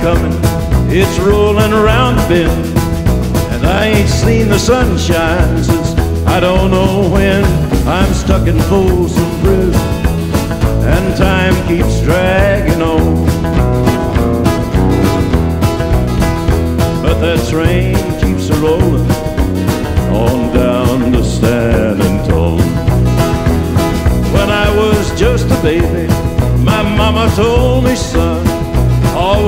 coming, it's rolling around the bend. And I ain't seen the sunshine since I don't know when. I'm stuck in Folsom Prison, and time keeps dragging on. But that train keeps a rolling on down to San Antone. When I was just a baby, my mama told me, son,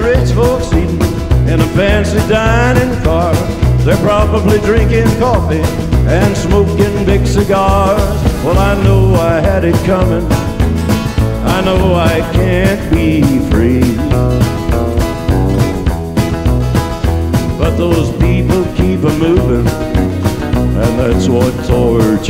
rich folks eating in a fancy dining car. They're probably drinking coffee and smoking big cigars. Well, I know I had it coming. I know I can't be free. But those people keep a moving, and that's what tortures